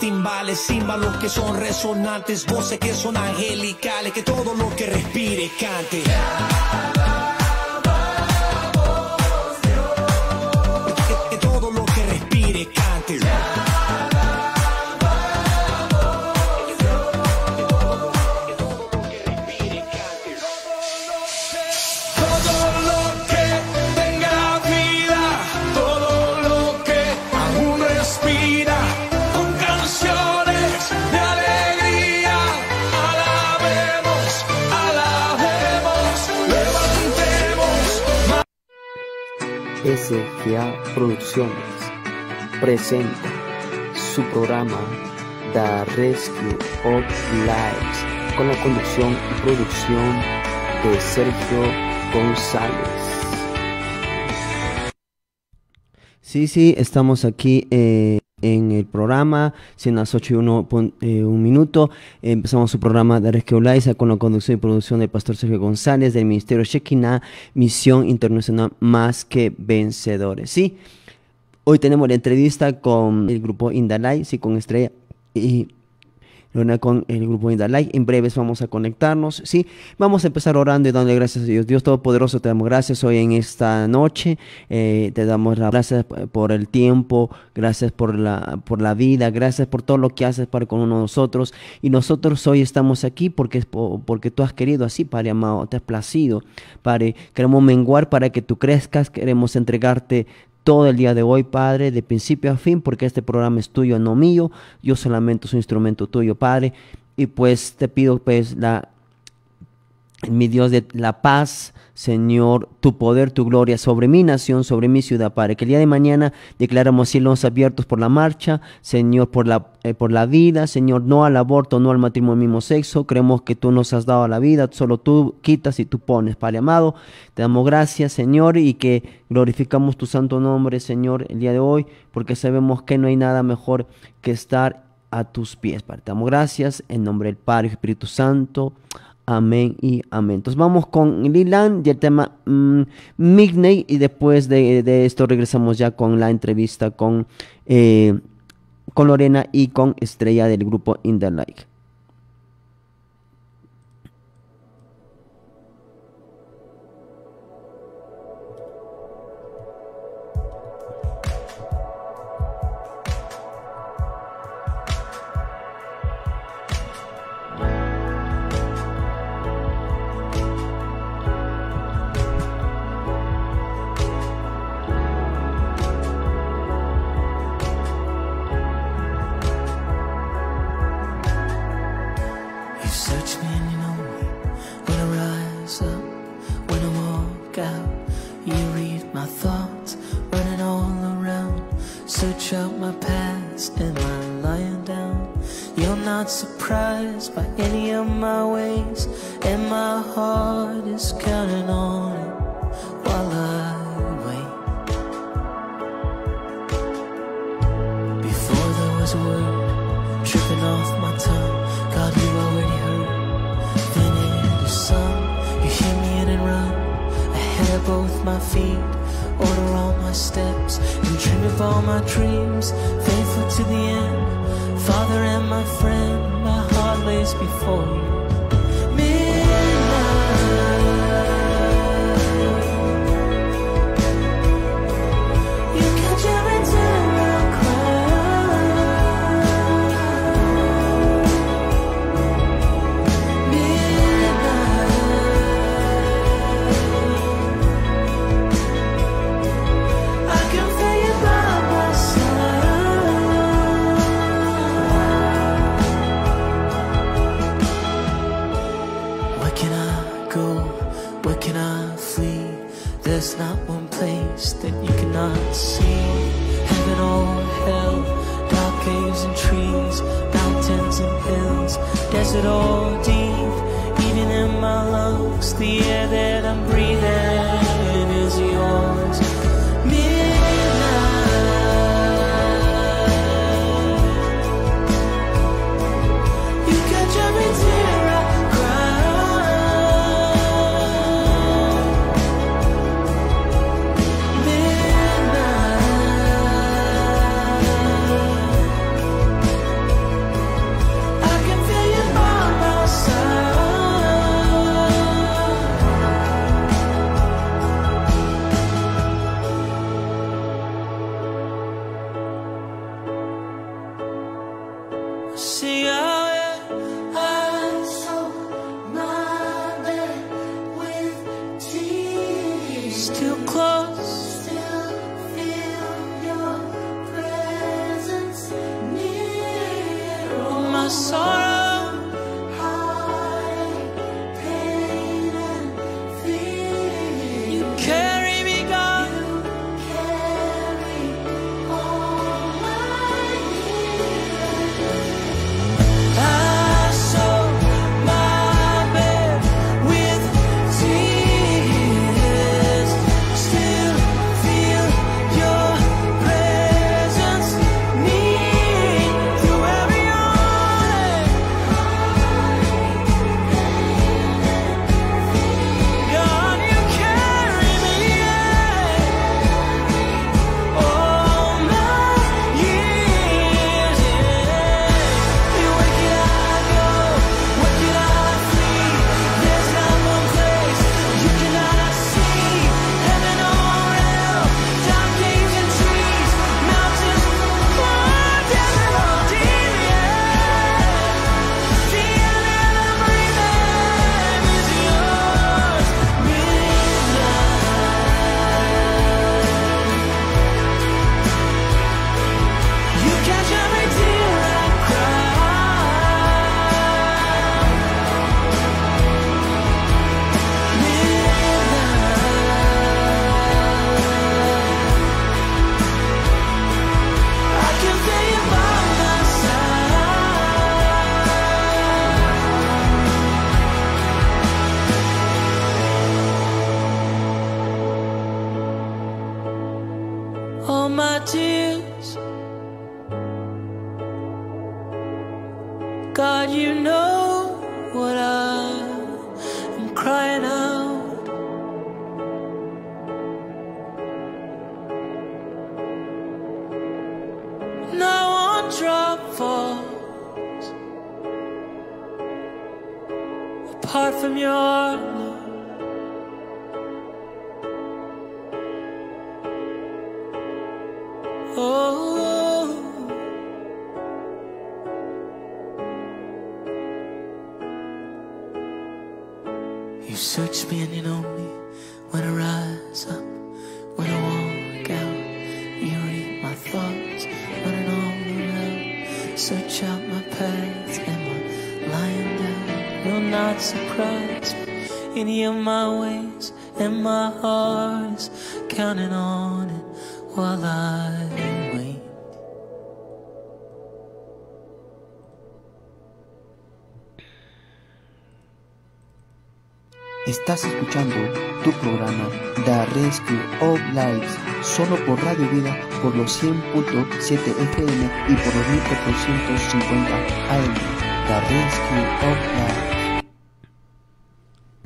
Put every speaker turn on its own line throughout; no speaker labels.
timbales, címbalos que son resonantes, voces que son angelicales, que todo lo que respire cante.
SGA Producciones presenta su programa The Rescue of Lives con la conducción y producción de Sergio González. Sí, sí, estamos aquí eh, en el programa, son las 8 y 1, pun- eh, un minuto. Empezamos su programa de Rescue Lives con la conducción y producción del pastor Sergio González del Ministerio Shekinah, Misión Internacional Más que Vencedores. Sí, Hoy tenemos la entrevista con el grupo Indalai, sí, con Estrella y Lorena con el grupo Indalai. En breves vamos a conectarnos, sí. Vamos a empezar orando y dándole gracias a Dios. Dios Todopoderoso, te damos gracias hoy en esta noche. Eh, te damos las gracias por el tiempo, gracias por la, por la vida, gracias por todo lo que haces para con uno de nosotros. Y nosotros hoy estamos aquí porque, porque tú has querido así, Padre amado, te has placido. Padre, queremos menguar para que tú crezcas, queremos entregarte todo el día de hoy, Padre, de principio a fin, porque este programa es tuyo, no mío. Yo solamente soy instrumento tuyo, Padre. Y pues te pido pues la mi Dios de la paz, Señor, tu poder, tu gloria sobre mi nación, sobre mi ciudad, Padre. Que el día de mañana declaramos cielos abiertos por la marcha, Señor, por la, eh, por la vida, Señor, no al aborto, no al matrimonio del mismo sexo. Creemos que tú nos has dado la vida, solo tú quitas y tú pones, Padre amado. Te damos gracias, Señor, y que glorificamos tu santo nombre, Señor, el día de hoy, porque sabemos que no hay nada mejor que estar a tus pies, Padre. Te damos gracias en nombre del Padre y Espíritu Santo. Amén y amén. Entonces vamos con Lilan y el tema mm, Migney y después de, de esto regresamos ya con la entrevista con, eh, con Lorena y con Estrella del grupo In the.
All my dreams. Faithful to the end, Father and my friend. My heart lays before you. 지 any of my ways and my heart's counting on it while I wait.
Estás escuchando tu programa The Rescue of Lives solo por Radio Vida por los 100.7 FM y por los 1450 AM. The Rescue of Lives.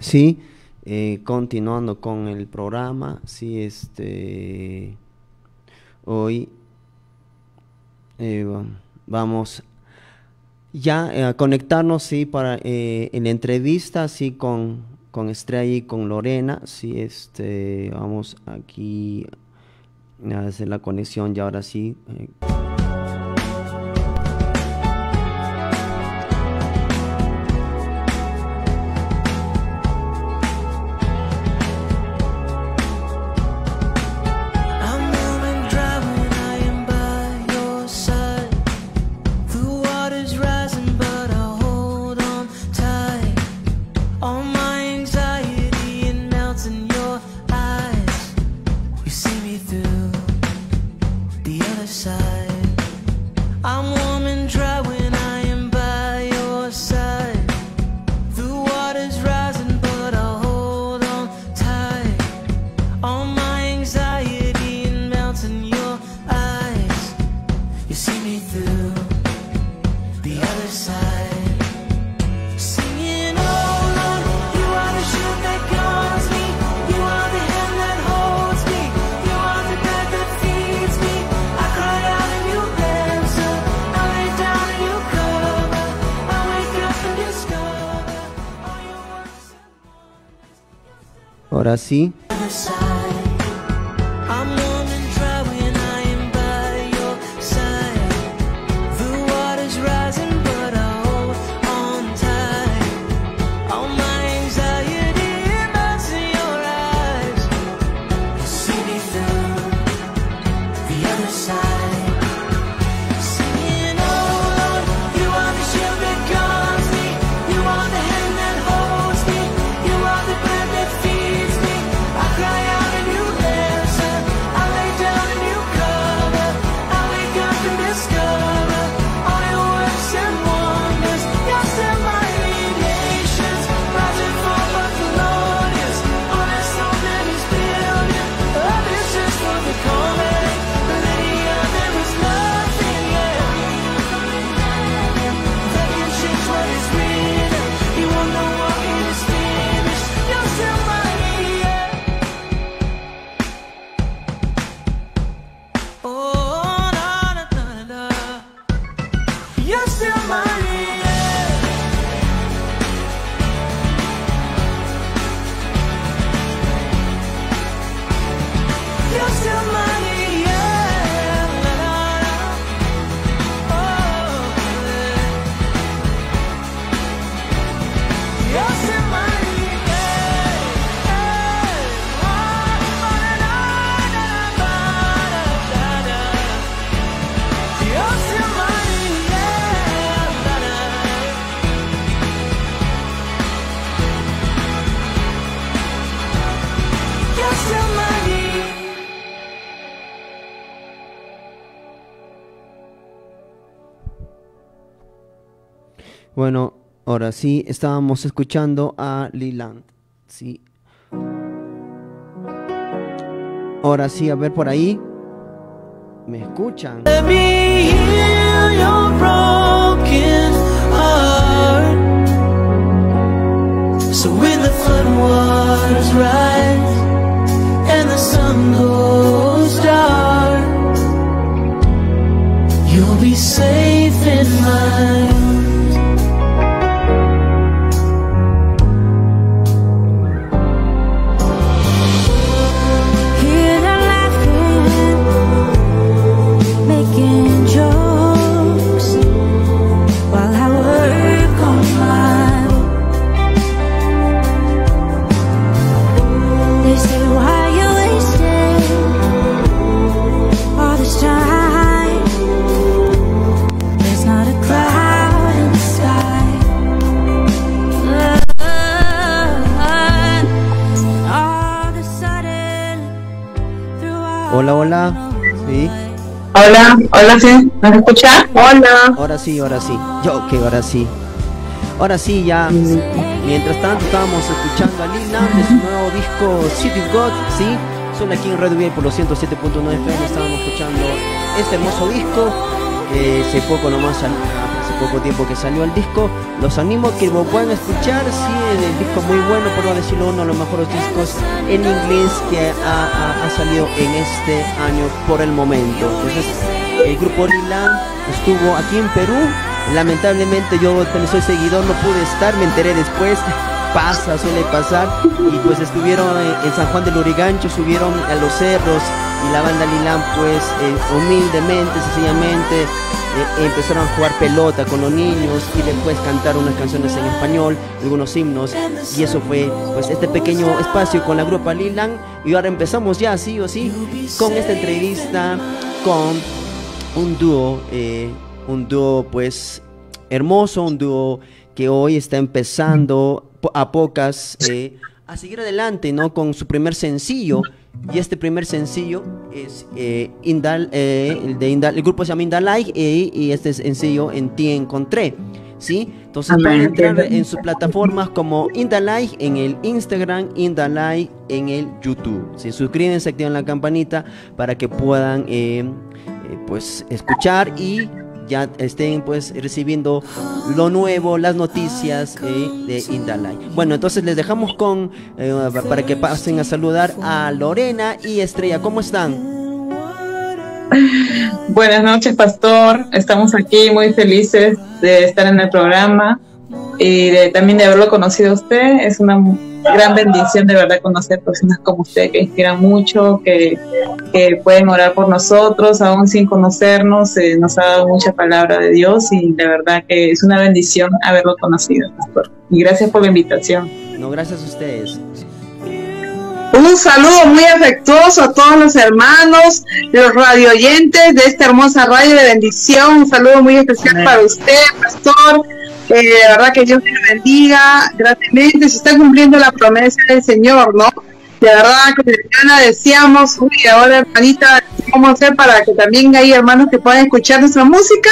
Sí, eh, continuando con el programa, sí, este, hoy eh, vamos ya eh, a conectarnos, sí, para en la entrevista, sí, con, con Estrella y con Lorena, sí, este, vamos aquí a hacer la conexión y ahora sí. Ahora sí, estábamos escuchando a Leland. Sí. Ahora sí, a ver por ahí. ¿Me escuchan?
Let me heal your broken heart. So when the flood waters rise
Hola, ¿sí?
¿Nos escucha? Hola.
Ahora sí, ahora sí. Yo, que ahora sí. Ahora sí, ya. Mientras tanto, estábamos escuchando a Lil Nam de su nuevo disco City of God, ¿sí? Son aquí en Radio Vida por los 107.9 FM. Estábamos escuchando este hermoso disco. Que hace poco nomás, hace poco tiempo que salió el disco. Los animo a que lo puedan escuchar. Sí, el disco muy bueno, por no decirlo, uno de los mejores discos en inglés que ha, ha- ha salido en este año por el momento. Entonces, el grupo Lilan estuvo aquí en Perú. Lamentablemente yo también soy seguidor, no pude estar, me enteré después. Pasa, suele pasar. Y pues estuvieron en, San Juan del Urigancho, subieron a los cerros y la banda Lilan pues eh, humildemente, sencillamente eh, empezaron a jugar pelota con los niños y después cantar unas canciones en español, algunos himnos y eso fue pues este pequeño espacio con la grupa Lilan y ahora empezamos ya sí o sí con esta entrevista con un dúo, eh, un dúo pues hermoso, un dúo que hoy está empezando a pocas eh, a seguir adelante, ¿no? Con su primer sencillo. Y este primer sencillo es eh, Indal, eh, el de Indal, el grupo se llama Indalai eh, y este sencillo En ti encontré, ¿sí? Entonces pueden entrar en sus plataformas como Indalai en el Instagram, Indalai en el YouTube. Si suscríbanse, activan la campanita para que puedan eh, pues escuchar y ya estén pues recibiendo lo nuevo, las noticias eh, de Indalai. Bueno, entonces les dejamos con eh, para que pasen a saludar a Lorena y Estrella. ¿Cómo están?
Buenas noches, Pastor. Estamos aquí muy felices de estar en el programa y de, también de haberlo conocido a usted. Es una gran bendición de verdad conocer personas como usted que inspiran mucho, que, que pueden orar por nosotros, aún sin conocernos. eh, nos ha dado mucha palabra de Dios y de verdad que es una bendición haberlo conocido, Pastor. Y gracias por la invitación.
No, gracias a ustedes.
Un saludo muy afectuoso a todos los hermanos, los radio oyentes de esta hermosa radio de bendición. Un saludo muy especial para usted, pastor. Eh, de verdad que Dios le bendiga grandemente. Se está cumpliendo la promesa del Señor, ¿no? De verdad que de mañana decíamos, uy, ahora hermanita, ¿cómo hacer para que también hay hermanos que puedan escuchar nuestra música?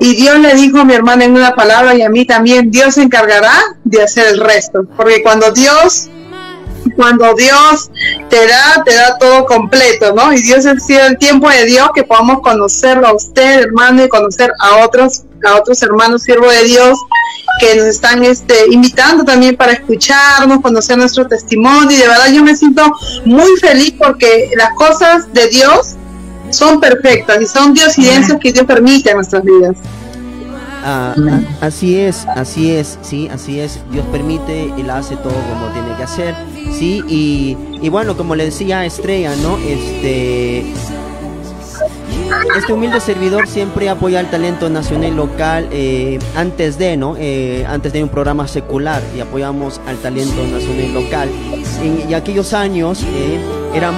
Y Dios le dijo a mi hermana en una palabra y a mí también, Dios se encargará de hacer el resto. Porque cuando Dios cuando Dios te da, te da todo completo, ¿no? Y Dios ha sido el tiempo de Dios que podamos conocerlo a usted, hermano, y conocer a otros, a otros hermanos siervos de Dios que nos están este, invitando también para escucharnos, conocer nuestro testimonio. Y de verdad yo me siento muy feliz porque las cosas de Dios son perfectas y son diosidencias que Dios permite en nuestras vidas.
Ah, a- así es, así es, sí, así es. Dios permite y la hace todo como tiene que hacer, sí. Y, y bueno, como le decía Estrella, ¿no? Este, este humilde servidor siempre apoya el talento nacional y local eh, antes de, ¿no? Eh, antes de un programa secular y apoyamos al talento nacional y local. Y aquellos años eh, era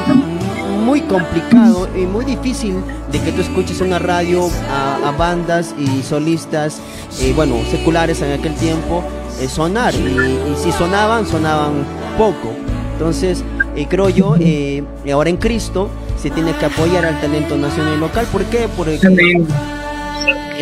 muy complicado y muy difícil de que tú escuches una radio a, bandas y solistas, eh, bueno, seculares en aquel tiempo, sonar. Y si sonaban, sonaban poco. Entonces, eh, creo yo, eh, ahora en Cristo se tiene que apoyar al talento nacional y local. ¿Por qué? Porque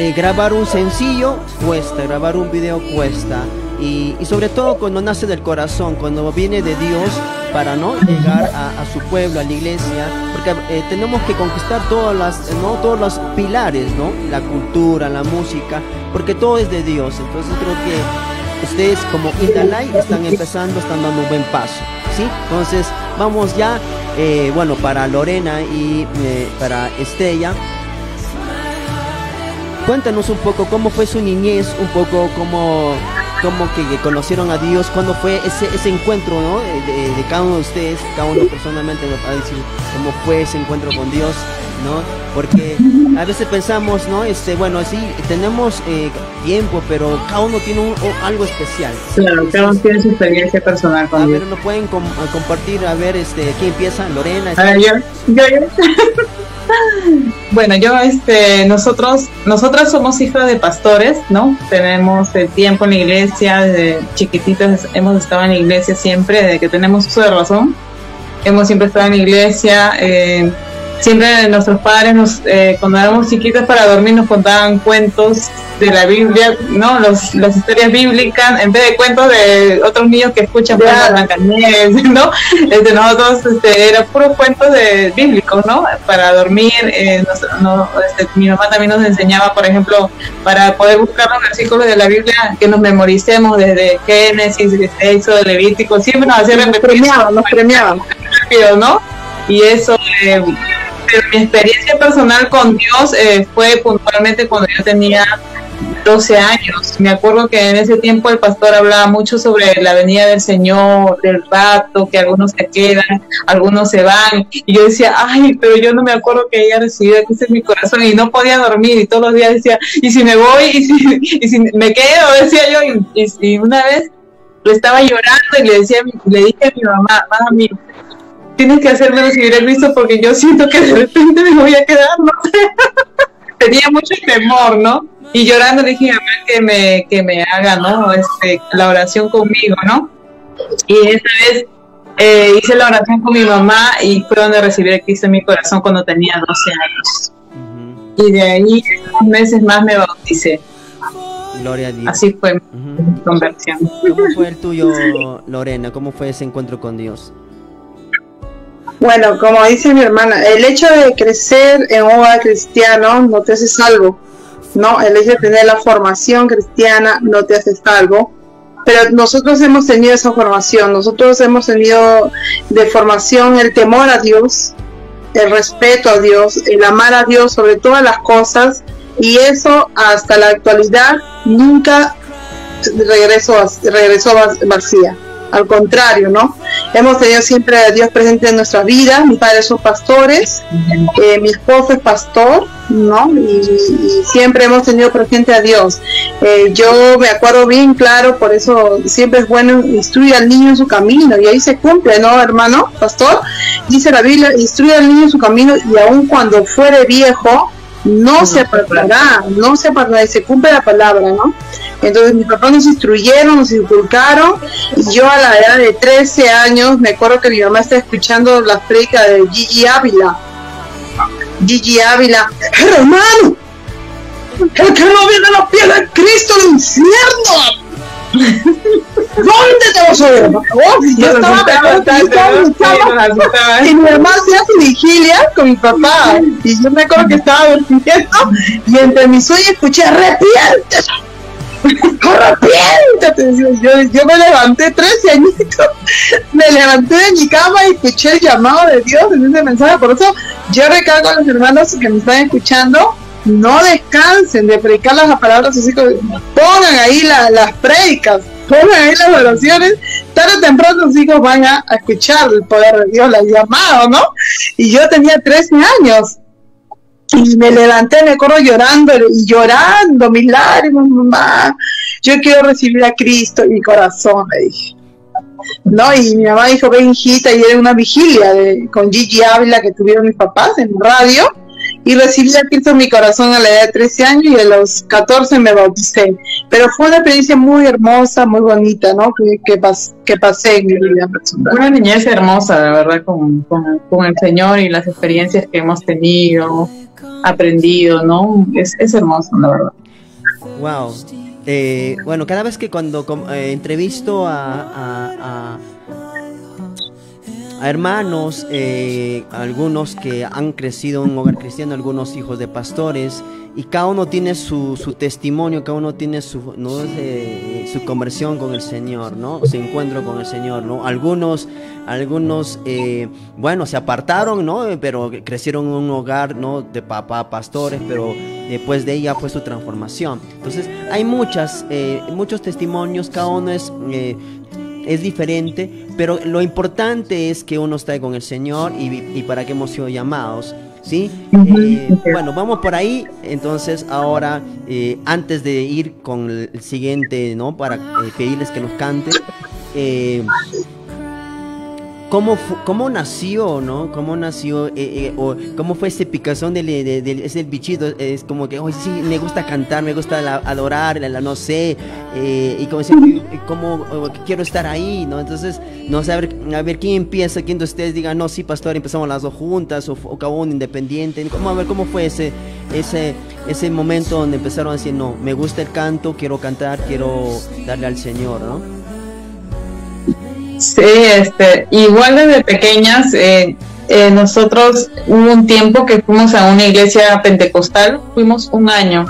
eh, grabar un sencillo cuesta, grabar un video cuesta. Y, sobre todo cuando nace del corazón, cuando viene de Dios para no llegar a, a su pueblo, a la iglesia, porque eh, tenemos que conquistar todas las, ¿no? todos los pilares, ¿no? la cultura, la música, porque todo es de Dios. Entonces creo que ustedes como Indalai están empezando, están dando un buen paso. ¿sí? Entonces vamos ya, eh, bueno, para Lorena y eh, para Estella. Cuéntanos un poco cómo fue su niñez, un poco cómo, cómo que conocieron a Dios, cuándo fue ese, ese encuentro ¿no? de, de, cada uno de ustedes, cada uno personalmente me va a decir cómo fue ese encuentro con Dios, ¿no? Porque a veces pensamos, ¿no? Este, bueno, sí, tenemos eh, tiempo, pero cada uno tiene un, o, algo especial.
Claro, cada uno tiene su experiencia personal con
A ver, ¿nos pueden com compartir? A ver, este, ¿quién empieza? Lorena.
A ver, yo, yo, yo. Bueno, yo, este, nosotros, nosotras somos hijas de pastores, ¿no? Tenemos el tiempo en la iglesia, desde chiquititos hemos estado en la iglesia siempre, desde que tenemos uso de razón. Hemos siempre estado en la iglesia, eh, siempre nuestros padres, nos, eh, cuando éramos chiquitos para dormir, nos contaban cuentos de la Biblia, ¿no? Los, las historias bíblicas, en vez de cuentos de otros niños que escuchan de Blancanieves, ¿no? Este, nosotros, este, era puros cuentos de bíblicos, ¿no? Para dormir, eh, nos, no, este, mi mamá también nos enseñaba, por ejemplo, para poder buscar los versículos de la Biblia, que nos memoricemos desde Génesis, Éxodo, Levítico, siempre nos hacía repetir.
Nos premiaban, nos premiaban.
Rápido, ¿no? Y eso, eh, pero mi experiencia personal con Dios eh, fue puntualmente cuando yo tenía 12 años. Me acuerdo que en ese tiempo el pastor hablaba mucho sobre la venida del Señor, del rato, que algunos se quedan, algunos se van. Y yo decía, ay, pero yo no me acuerdo que ella recibido Cristo en mi corazón y no podía dormir. Y todos los días decía, ¿y si me voy? ¿Y si, y si me quedo? Decía yo. Y, una vez le estaba llorando y le decía, le dije a mi mamá, mami, tienes que hacerme recibir el Cristo porque yo siento que de repente me voy a quedar, no sé. Tenía mucho temor, ¿no? Y llorando le dije a mamá que me, que me haga, ¿no? Este, la oración conmigo, ¿no? Y esa vez eh, hice la oración con mi mamá y fue donde recibí el Cristo en mi corazón cuando tenía 12 años. Uh -huh. Y de ahí, unos meses más me bauticé.
Gloria a Dios.
Así fue uh -huh. mi conversión.
¿Cómo fue el tuyo, Lorena? ¿Cómo fue ese encuentro con Dios?
Bueno, como dice mi hermana, el hecho de crecer en un hogar cristiano no te hace salvo, ¿no? El hecho de tener la formación cristiana no te hace salvo, pero nosotros hemos tenido esa formación, nosotros hemos tenido de formación el temor a Dios, el respeto a Dios, el amar a Dios sobre todas las cosas, y eso hasta la actualidad nunca regresó, regresó vacía al contrario, ¿no? Hemos tenido siempre a Dios presente en nuestra vida, mis padres son pastores, eh, mi esposo es pastor, ¿no? Y, y, siempre hemos tenido presente a Dios. Eh, yo me acuerdo bien claro, por eso siempre es bueno instruir al niño en su camino, y ahí se cumple, ¿no, hermano, pastor? Dice la Biblia, instruye al niño en su camino, y aun cuando fuere viejo, no se apartará, no se apartará, y se cumple la palabra, ¿no? Entonces mis papás nos instruyeron, nos inculcaron y yo a la edad de 13 años me acuerdo que mi mamá estaba escuchando las predicas de Gigi Ávila. Gigi Ávila, hermano, el que no viene a los pies de Cristo del infierno. ¿Dónde te vas a ver? Oh, yo estaba, y mi mamá hacía su vigilia con mi papá y yo me acuerdo que estaba durmiendo y entre mis sueños escuché arrepiéntese arrepiéntate yo, yo me levanté 13 añitos me levanté de mi cama y escuché el llamado de Dios en ese mensaje. Por eso yo recargo a los hermanos que me están escuchando no descansen de predicar las palabras así que pongan ahí la, las predicas pongan ahí las oraciones. Tarde o temprano sus hijos van a, escuchar el poder de Dios, el llamado, ¿no? Y yo tenía 13 años y me levanté, me acuerdo llorando y llorando, mis lágrimas, mamá. Yo quiero recibir a Cristo en mi corazón, le dije. No, y mi mamá dijo, ven hijita, y era una vigilia de, con Gigi Ávila que tuvieron mis papás en radio, y recibí a Cristo en mi corazón a la edad de 13 años y a los 14 me bauticé. Pero fue una experiencia muy hermosa, muy bonita, ¿no? Que, que, pas, que pasé en mi vida personal.
Una niñez hermosa, de verdad, con, con, con el Señor y las experiencias que hemos tenido aprendido, ¿no? Es, es hermoso, la verdad.
Wow. Eh, bueno, cada vez que cuando eh, entrevisto a- a hermanos, eh, algunos que han crecido en un hogar cristiano, algunos hijos de pastores, y cada uno tiene su, su testimonio, cada uno tiene su. Eh, su conversión con el Señor, ¿no? Su encuentro con el Señor, ¿no? Algunos, algunos, eh, bueno, se apartaron, ¿no? Pero crecieron en un hogar, ¿no? De papá, pastores, pero después de ella fue su transformación. Entonces, hay muchas, muchos testimonios, cada uno es... es diferente, pero lo importante es que uno está con el Señor y, y para qué hemos sido llamados. ¿Sí? Eh, bueno, vamos por ahí. Entonces, ahora, eh, antes de ir con el siguiente, ¿no? Para eh, pedirles que nos canten, eh, ¿Cómo, ¿Cómo nació, no? ¿Cómo nació, eh, eh, o cómo fue ese picazón del, de- del- es el bichito? Es como que, oye, sí, me gusta cantar, me gusta la- adorar, la, no sé, eh, y como decir, ¿cómo quiero estar ahí, no? Entonces, no sé, a ver, a ver quién empieza, quién de ustedes diga, no, sí, pastor, empezamos las dos juntas, o, o cada uno independiente, ¿cómo, a ver, cómo fue ese, ese, ese momento donde empezaron a decir, no, me gusta el canto, quiero cantar, quiero darle al Señor, ¿no?
Sí, este, igual desde pequeñas, eh, eh, nosotros hubo un tiempo que fuimos a una iglesia pentecostal, fuimos un año,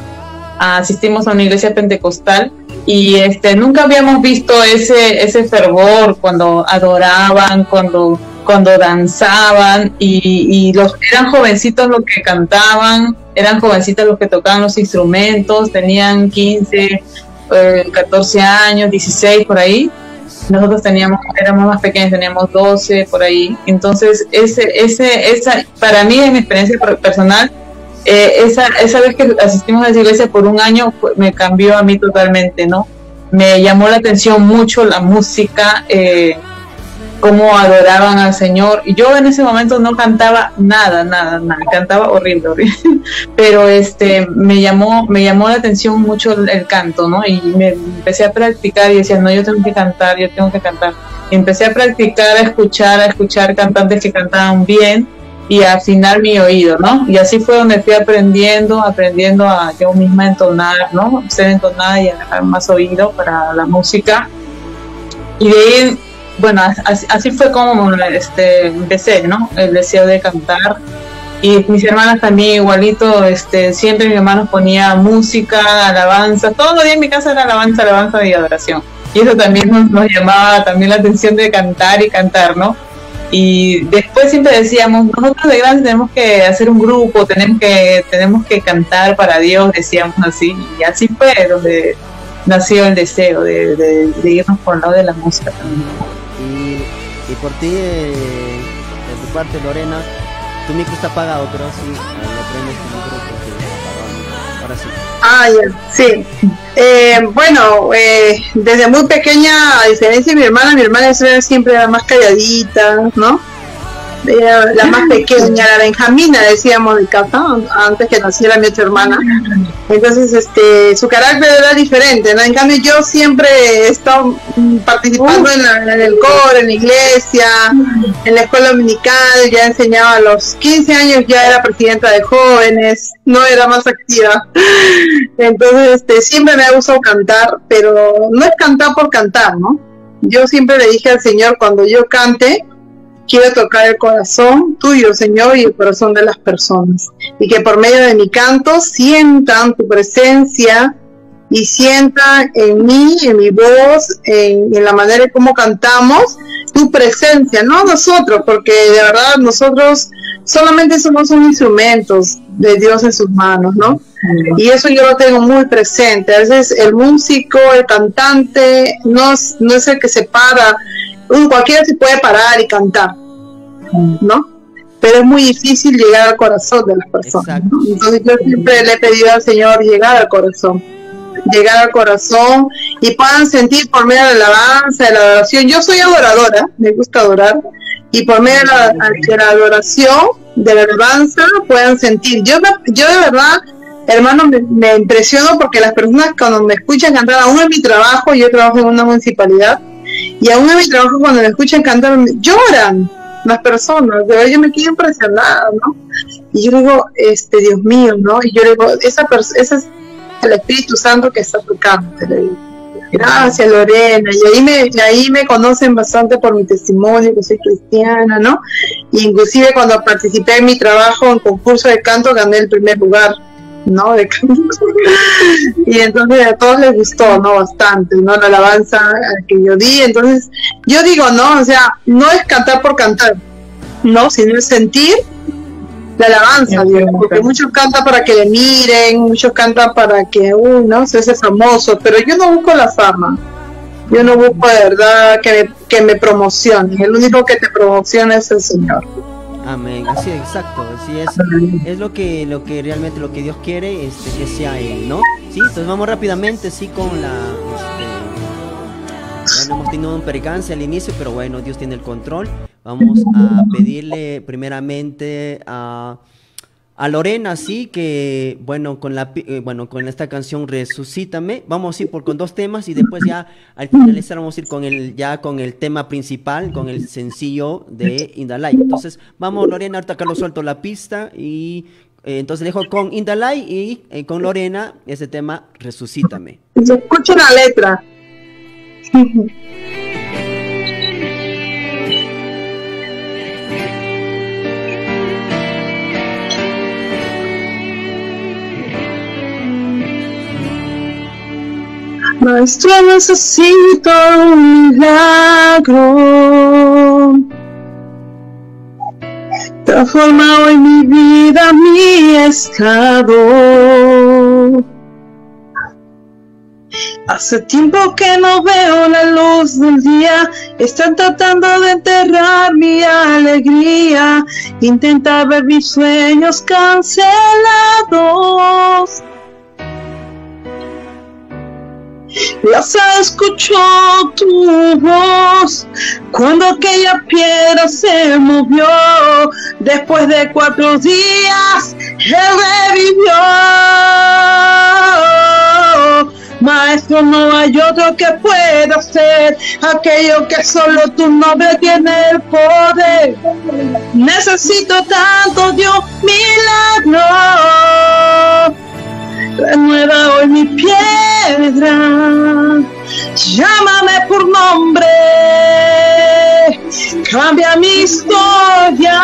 asistimos a una iglesia pentecostal y este, nunca habíamos visto ese, ese fervor cuando adoraban, cuando, cuando danzaban y, y los, eran jovencitos los que cantaban, eran jovencitos los que tocaban los instrumentos, tenían 15, eh, 14 años, 16 por ahí nosotros teníamos, éramos más pequeños, teníamos 12 por ahí. Entonces, ese, ese, esa, para mí, en mi experiencia per- personal, eh, esa, esa vez que asistimos a esa iglesia por un año, me cambió a mí totalmente, ¿no? Me llamó la atención mucho la música, eh, cómo adoraban al Señor. Y yo en ese momento no cantaba nada, nada, nada, cantaba horrible, horrible. Pero este me llamó, me llamó la atención mucho el, el canto, ¿no? Y me empecé a practicar y decía, no, yo tengo que cantar, yo tengo que cantar. Y empecé a practicar, a escuchar, a escuchar cantantes que cantaban bien y a afinar mi oído, ¿no? Y así fue donde fui aprendiendo, aprendiendo a yo misma entonar, ¿no? Ser entonada y agarrar más oído para la música. Y de ahí, bueno, así, así fue como este, empecé, ¿no? El deseo de cantar. Y mis hermanas también igualito, este, siempre mi nos ponía música, alabanza, todo el día en mi casa era alabanza, alabanza y adoración. Y eso también nos, nos llamaba también la atención de cantar y cantar, ¿no? Y después siempre decíamos, nosotros de grandes tenemos que hacer un grupo, tenemos que, tenemos que cantar para Dios, decíamos así. Y así fue donde nació el deseo de, de- de irnos por el lado de la música también.
Y, por ti, eh, de tu parte, Lorena, tu micro está apagado, pero sí, eh, lo tu micro. Ahora sí.
Ah, sí. Eh, bueno, eh, desde muy pequeña, a diferencia de mi hermana, mi hermana siempre era más calladita, ¿no? La más pequeña, la Benjamina, decíamos de casa, antes que naciera mi otra hermana. Entonces, este, su carácter era diferente, ¿no? En cambio, yo siempre he estado mm, participando en, la- en el coro, en la iglesia, en la escuela dominical, ya enseñaba a los 15 años, ya era presidenta de jóvenes, no era más activa. Entonces, este, siempre me ha gustado cantar, pero no es cantar por cantar, ¿no? Yo siempre le dije al Señor, cuando yo cante, quiero tocar el corazón tuyo, Señor, y el corazón de las personas. Y que por medio de mi canto sientan tu presencia y sientan en mí, en mi voz, en, en la manera en cómo cantamos, tu presencia, no nosotros, porque de verdad nosotros solamente somos un instrumentos de Dios en sus manos, ¿no? Y eso yo lo tengo muy presente. A veces el músico, el cantante, no, es- no es el que se para. Uh, cualquiera se puede parar y cantar, ¿no? Pero es muy difícil llegar al corazón de las personas. ¿no? Entonces yo siempre le he pedido al Señor llegar al corazón. Llegar al corazón y puedan sentir por medio de la alabanza, de la adoración. Yo soy adoradora, me gusta adorar. Y por medio de la, de la adoración, de la alabanza, puedan sentir. Yo, yo de verdad hermano, me, me impresiono porque las personas cuando me escuchan cantar, aún en mi trabajo, yo trabajo en una municipalidad, y aún en mi trabajo cuando me escuchan cantar, lloran, las personas. De verdad yo me quedo impresionada, ¿no? Y yo digo, este, Dios mío, ¿no? Y yo digo, esa ese es el Espíritu Santo que está tocando. Gracias, Lorena. Y ahí me, ahí me conocen bastante por mi testimonio, que soy cristiana, ¿no? Y inclusive cuando participé en mi trabajo en concurso de canto, gané el primer lugar. ¿No? De y entonces a todos les gustó, ¿no? Bastante, ¿no? La alabanza que yo di. Entonces, yo digo, ¿no? O sea, no es cantar por cantar, ¿no? Sino es sentir la alabanza, porque muchos cantan para que le miren, muchos cantan para que, uy, ¿no? Se hace famoso, pero yo no busco la fama. Yo no busco de verdad que me, que me promocionen. El único que te promociona es el Señor.
Amén, así exacto, así es, es lo que, lo que realmente lo que Dios quiere, este, que sea Él, ¿no? Sí, entonces vamos rápidamente, sí, con la, este, hemos tenido un percance al inicio, pero bueno, Dios tiene el control. Vamos a pedirle primeramente a a Lorena sí que bueno con la eh, bueno con esta canción Resucítame vamos a ir por con dos temas y después ya al finalizar vamos a ir con el ya con el tema principal con el sencillo de Indalay entonces vamos Lorena ahorita Carlos suelto la pista y eh, entonces dejo con Indalay y eh, con Lorena ese tema Resucítame.
Escucha la letra Maestro, necesito un milagro. Transforma hoy mi vida, mi estado. Hace tiempo que no veo la luz del día, están tratando de enterrar mi alegría, intenta ver mis sueños cancelados. Ya se escuchó tu voz cuando aquella piedra se movió. Después de cuatro días, él revivió. Maestro, no hay otro que pueda hacer aquello que solo tu nombre tiene el poder. Necesito tanto, Dios, milagro renueva hoy mi piedra, llámame por nombre, cambia mi historia,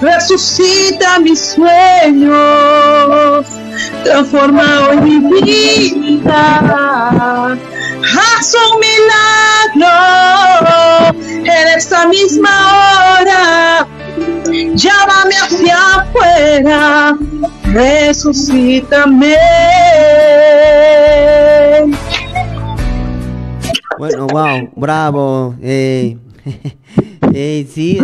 resucita mis sueños, transforma hoy mi vida, haz un milagro en esta misma hora. Llámame hacia afuera, resucítame.
Bueno, wow, bravo. Eh, eh, sí,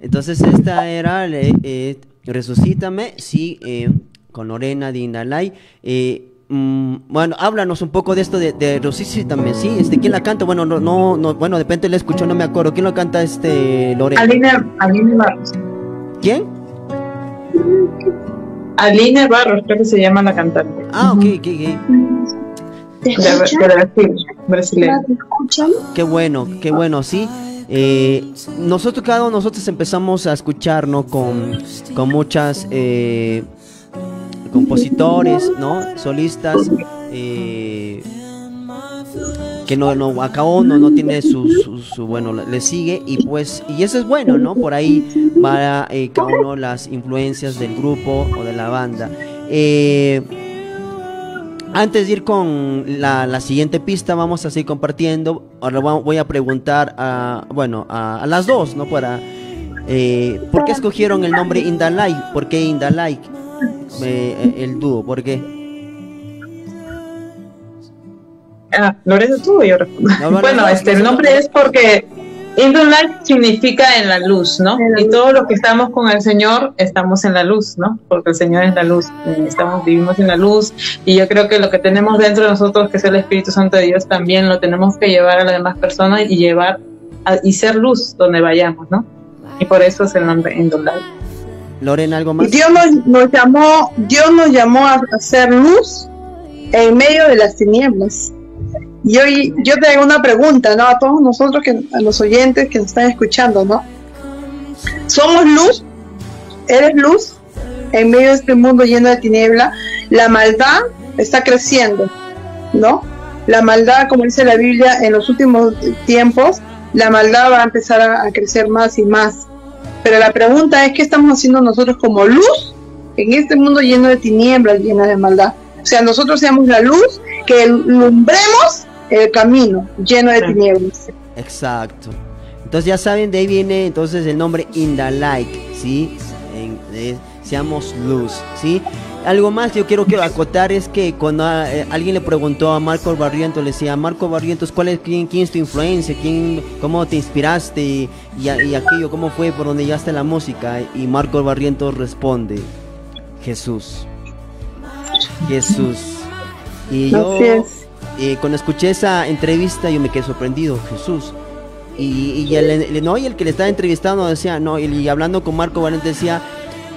entonces esta era eh, Resucítame, sí, eh, con Lorena de Indalay. Eh, mm, bueno, háblanos un poco de esto de, de Resucítame, sí, este, ¿quién la canta? Bueno, no, no, no bueno, de repente la escucho, no me acuerdo. ¿Quién lo canta este Lorena?
Aline, Aline Barros.
¿Quién?
Aline Barros, creo que se llama la cantante.
Ah, ok, ok, ok.
De, de Brasil, brasileña.
Qué bueno, qué bueno, sí. Eh, nosotros, cada uno de nosotros empezamos a escuchar, ¿no? Con, con muchas eh, compositores, ¿no? Solistas, eh, que no, no, a cada uno no tiene su, bueno, le sigue y pues, y eso es bueno, ¿no? Por ahí va eh, cada uno las influencias del grupo o de la banda. Eh, antes de ir con la, la siguiente pista, vamos a seguir compartiendo. Ahora voy a preguntar a, bueno, a, las dos, ¿no? Para, eh, ¿por qué escogieron el nombre Indalai? ¿Por qué Indalai? Eh, el dúo, ¿por qué?
Ah, Lorenzo, tú o yo respondo.
No, no,
bueno,
no,
este,
no,
el
no,
nombre
no.
es porque Light significa en la luz, ¿no? Y todos los que estamos con el Señor estamos en la luz, ¿no? Porque el Señor es la luz, eh, estamos, vivimos en la luz y yo creo que lo que tenemos dentro de nosotros, que es el Espíritu Santo de Dios, también lo tenemos que llevar a las demás personas y llevar a- y ser luz donde vayamos, ¿no? Y por eso es el nombre Light.
Lorena, ¿algo más?
Dios nos, nos llamó, Dios nos llamó a hacer luz en medio de las tinieblas. Y hoy yo te hago una pregunta, ¿no? A todos nosotros, que, a los oyentes que nos están escuchando, ¿no? somos luz, eres luz en medio de este mundo lleno de tiniebla. La maldad está creciendo, ¿no? La maldad, como dice la Biblia, en los últimos tiempos, la maldad va a empezar a, a crecer más y más. Pero la pregunta es, ¿qué estamos haciendo nosotros como luz en este mundo lleno de tinieblas, lleno de maldad? O sea, nosotros seamos la luz que lumbremos el camino lleno de tinieblas.
Exacto. Entonces ya saben, de ahí viene entonces el nombre In the Light, ¿sí? En- de- seamos luz, ¿sí? Algo más que yo quiero, quiero acotar es que cuando a- eh, alguien le preguntó a Marco Barrientos, le decía, Marco Barrientos, ¿cuál es, quién, quién es tu influencia? ¿Quién, ¿Cómo te inspiraste? Y, y aquello, ¿cómo fue por donde llegaste a la música? Y Marco Barrientos responde, Jesús. Jesús. Y yo,
es.
Eh, cuando escuché esa entrevista, yo me quedé sorprendido, Jesús. Y, y el, no, y el que le estaba entrevistando decía, no, y, hablando con Marco Valente decía,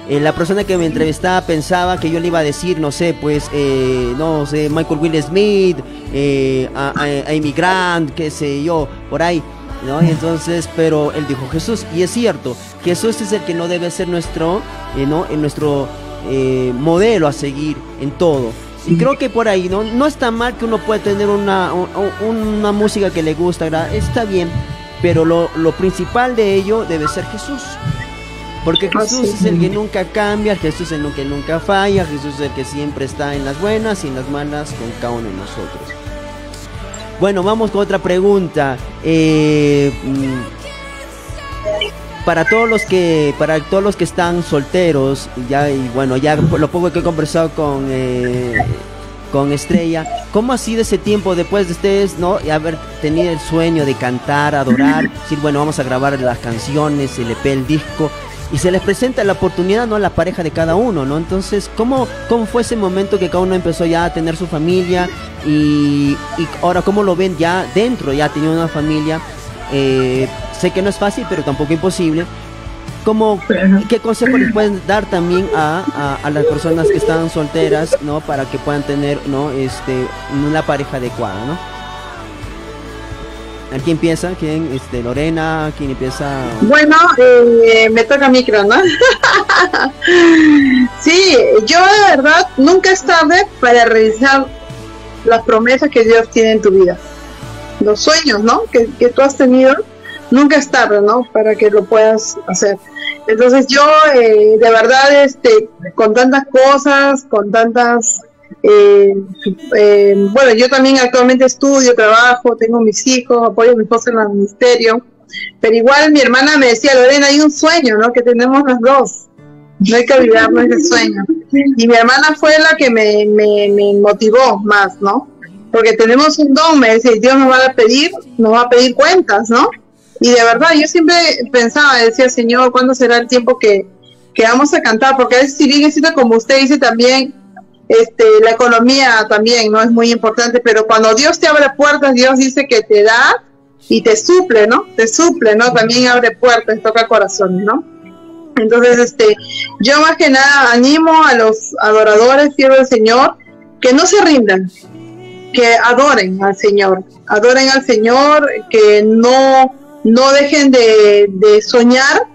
eh, la persona que me entrevistaba pensaba que yo le iba a decir, no sé, pues, eh, no sé, Michael Will Smith, eh, a, a- Amy Grant, qué sé yo, por ahí. ¿no? Entonces, pero él dijo Jesús, y es cierto, Jesús es el que no debe ser nuestro, eh, ¿no? En nuestro eh, modelo a seguir en todo. Y creo que por ahí, ¿no? No está mal que uno pueda tener una, un- una música que le gusta, ¿verdad? está bien, pero lo, lo principal de ello debe ser Jesús. Porque Jesús
Así
es el que nunca cambia, Jesús es el que nunca falla, Jesús es el que siempre está en las buenas y en las malas con cada uno de nosotros. Bueno, vamos con otra pregunta. Eh, mm, para todos los que para todos los que están solteros ya y bueno ya lo poco que he conversado con eh, con Estrella cómo ha sido ese tiempo después de ustedes no y haber tenido el sueño de cantar adorar decir bueno vamos a grabar las canciones el EP el disco y se les presenta la oportunidad no a la pareja de cada uno no entonces cómo cómo fue ese momento que cada uno empezó ya a tener su familia y, y ahora cómo lo ven ya dentro ya teniendo una familia eh, sé que no es fácil, pero tampoco imposible. ¿Cómo, ¿Qué consejo les pueden dar también a, a- las personas que están solteras, ¿no? Para que puedan tener, ¿no? Este, una pareja adecuada, ¿no? ¿A quién empieza? ¿Quién? Este, Lorena, ¿quién empieza?
Bueno, eh, me toca micro, ¿no? sí, yo de verdad nunca es tarde para realizar las promesas que Dios tiene en tu vida. Los sueños, ¿no? Que, que tú has tenido, nunca es tarde, ¿no? Para que lo puedas hacer. Entonces yo, eh, de verdad, este, con tantas cosas, con tantas... eh, eh, bueno, yo también actualmente estudio, trabajo, tengo mis hijos, apoyo a mi esposa en el ministerio, pero igual mi hermana me decía, Lorena, hay un sueño, ¿no? Que tenemos los dos. No hay que olvidarnos ese sueño. Y mi hermana fue la que me, me, me motivó más, ¿no? Porque tenemos un don, me y Dios nos va a pedir, nos va a pedir cuentas, ¿no? Y de verdad, yo siempre pensaba, decía, Señor, ¿cuándo será el tiempo que, que vamos a cantar? Porque a veces, si bien es como usted dice también, este, la economía también no es muy importante, pero cuando Dios te abre puertas, Dios dice que te da y te suple, ¿no? Te suple, ¿no? También abre puertas, toca corazones, ¿no? Entonces, este, yo más que nada animo a los adoradores, siervos del Señor, que no se rindan, que adoren al Señor, adoren al Señor, que no, no dejen de, de soñar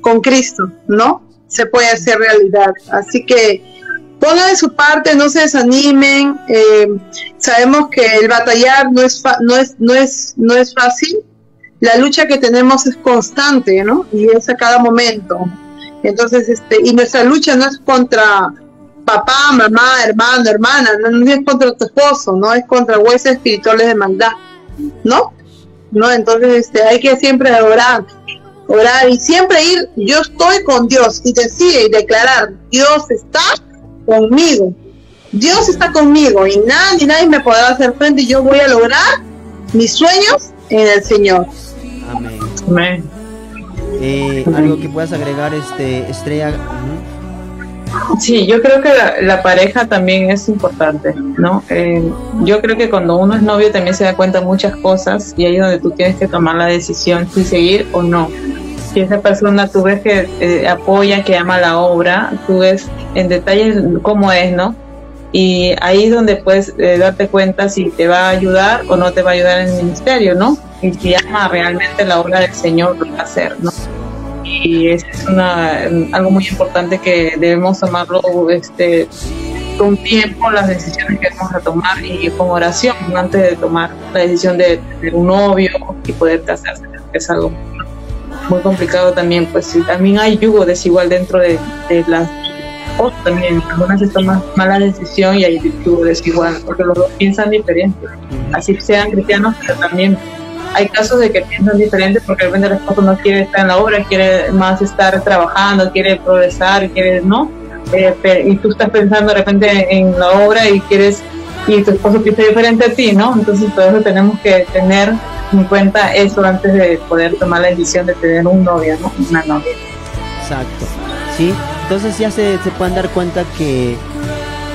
con Cristo, ¿no? Se puede hacer realidad. Así que pongan de su parte, no se desanimen. eh, sabemos que el batallar no es, fa- no es, no es, no es fácil. La lucha que tenemos es constante, ¿no? Y es a cada momento. Entonces, este, y nuestra lucha no es contra papá, mamá, hermano, hermana, no, no es contra tu esposo, no es contra huesos espirituales de maldad, ¿no? ¿No? Entonces, este, hay que siempre orar, orar y siempre ir, yo estoy con Dios y decir y declarar, Dios está conmigo, Dios está conmigo y nadie, ni nadie me podrá hacer frente y yo voy a lograr mis sueños en el Señor.
Amén.
Amén.
Eh, algo que puedas agregar, este, Estrella.
Sí, yo creo que la, pareja también es importante, ¿no? Eh, yo creo que cuando uno es novio también se da cuenta de muchas cosas y ahí es donde tú tienes que tomar la decisión si seguir o no. Si esa persona tú ves que eh, apoya, que ama la obra, tú ves en detalle cómo es, ¿no? Y ahí es donde puedes eh, darte cuenta si te va a ayudar o no te va a ayudar en el ministerio, ¿no? Y si ama realmente la obra del Señor, lo va a hacer, ¿no? Y es una, algo muy importante que debemos tomarlo este, con tiempo las decisiones que vamos a tomar y con oración antes de tomar la decisión de tener un novio y poder casarse, es algo muy complicado también, pues también hay yugo desigual dentro de, de las o también algunas se toman mala decisión y hay yugo desigual porque los dos piensan diferente. Así sean cristianos pero también hay casos de que piensan diferente porque de repente el esposo no quiere estar en la obra quiere más estar trabajando quiere progresar quiere no eh, y tú estás pensando de repente en la obra y quieres y tu esposo piensa diferente a ti no entonces todo eso tenemos que tener en cuenta eso antes de poder tomar la decisión de tener un novio, ¿no? Una novia.
Exacto. ¿Sí? Entonces ya se, se pueden dar cuenta que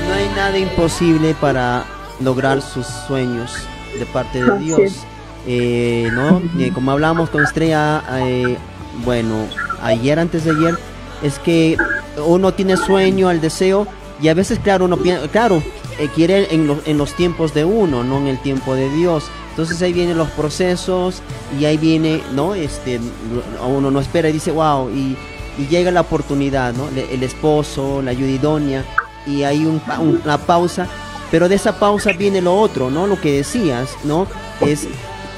no hay nada imposible para lograr sus sueños de parte de Dios. Eh, ¿no? Eh, como hablábamos con Estrella, eh, bueno, ayer, antes de ayer, es que uno tiene sueño, el deseo, y a veces, claro, uno claro, quiere en, en los tiempos de uno, no en el tiempo de Dios. Entonces ahí vienen los procesos y ahí viene, ¿no? Este, uno no espera y dice, wow, y, llega la oportunidad, ¿no? El, esposo, la ayuda idónea, y hay un, una pausa, pero de esa pausa viene lo otro, ¿no? Lo que decías, ¿no? Es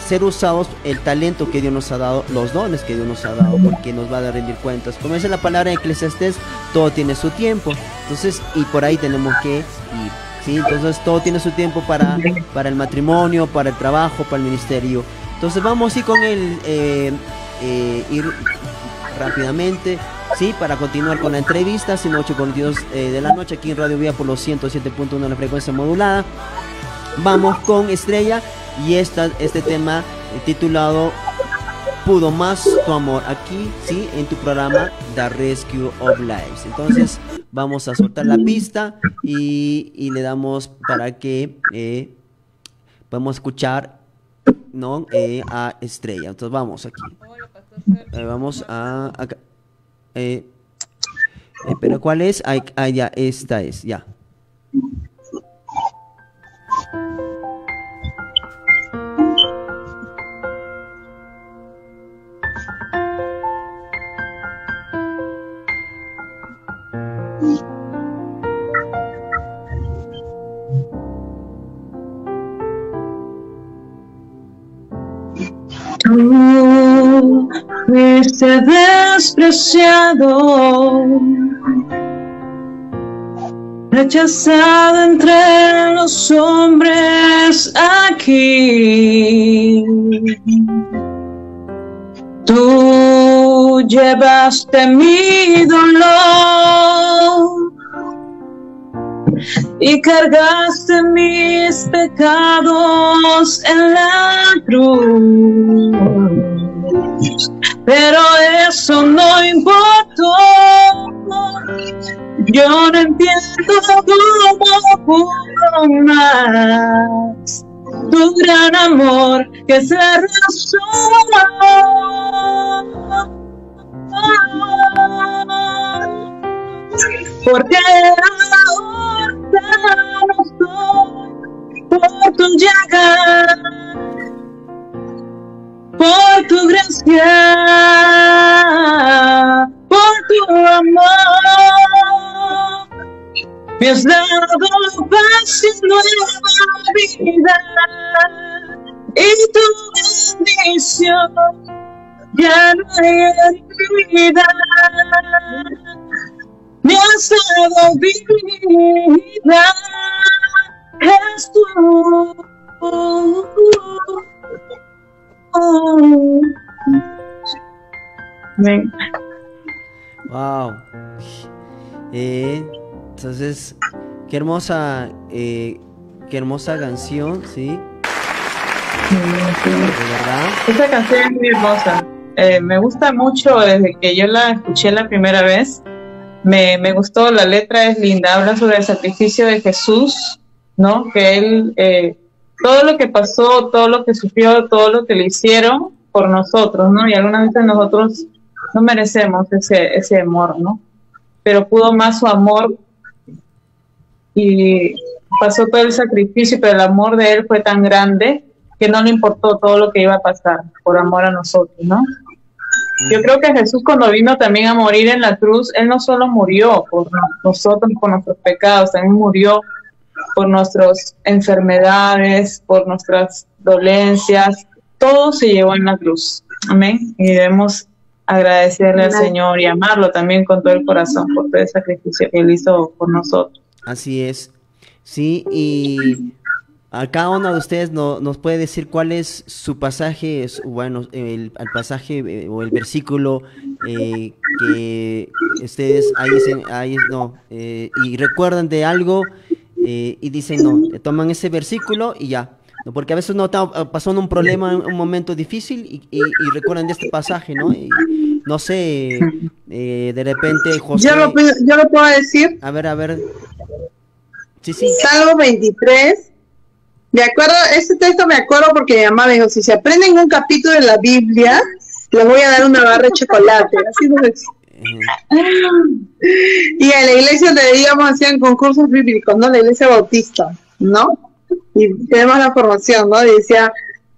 ser usados el talento que Dios nos ha dado, los dones que Dios nos ha dado, porque nos va a rendir cuentas. Como dice la palabra en Eclesiastés, todo tiene su tiempo. Entonces, y por ahí tenemos que ir. Entonces todo tiene su tiempo para, para el matrimonio, para el trabajo, para el ministerio. Entonces vamos a ir con el eh, eh, ir rápidamente, sí, para continuar con la entrevista, sin 8.42 eh, de la noche aquí en Radio Vía por los 107.1 de la frecuencia modulada. Vamos con Estrella y esta, este tema titulado pudo más tu amor aquí, sí, en tu programa The Rescue of Lives. Entonces, vamos a soltar la pista y, le damos para que eh, podamos escuchar ¿no? Eh, a Estrella. Entonces, vamos aquí. Eh, vamos a acá. Eh, pero ¿cuál es? Ah, ya, esta es, ya.
Fuiste despreciado, rechazado entre los hombres aquí. Tú llevaste mi dolor y cargaste mis pecados en la cruz. Pero eso no importó. Yo no entiendo cómo pudo más tu gran amor que la razón. Porque por tu llaga, por tu gracia, por tu amor. Me has dado paz y nueva vida y tu bendición ya no hay vida me has dado vida, Jesús.
Wow. Eh, entonces, qué hermosa, eh, qué hermosa canción, ¿sí?
Esa canción es muy hermosa. Eh, me gusta mucho desde que yo la escuché la primera vez me, me, gustó, la letra es linda, habla sobre el sacrificio de Jesús, ¿no? Que él, eh, todo lo que pasó, todo lo que sufrió, todo lo que le hicieron por nosotros, ¿no? Y algunas veces nosotros no merecemos ese, ese amor, ¿no? Pero pudo más su amor y pasó todo el sacrificio, pero el amor de él fue tan grande que no le importó todo lo que iba a pasar por amor a nosotros, ¿no? Yo creo que Jesús cuando vino también a morir en la cruz, Él no solo murió por nosotros, por nuestros pecados, también murió por nuestras enfermedades, por nuestras dolencias, todo se llevó en la cruz. Amén. Y debemos agradecerle al Señor y amarlo también con todo el corazón por todo el sacrificio que Él hizo por nosotros.
Así es. Sí, y a cada uno de ustedes nos puede decir cuál es su pasaje, bueno, el, pasaje eh, o el versículo eh, que ustedes ahí dicen, ahí no, eh, y recuerdan de algo y dicen no, toman ese versículo y ya, porque a veces no está pasando un problema, un momento difícil y, recuerdan de este pasaje, ¿no? no sé, de repente
José... Yo lo, yo lo puedo decir.
A ver, a ver.
Salmo 23. Me acuerdo, este texto me acuerdo porque mi mamá me dijo, si se aprenden un capítulo de la Biblia, les voy a dar una barra de chocolate. Así Y en la iglesia donde íbamos hacían concursos bíblicos, ¿no? La iglesia bautista, ¿no? Y tenemos la formación, ¿no? Y decía,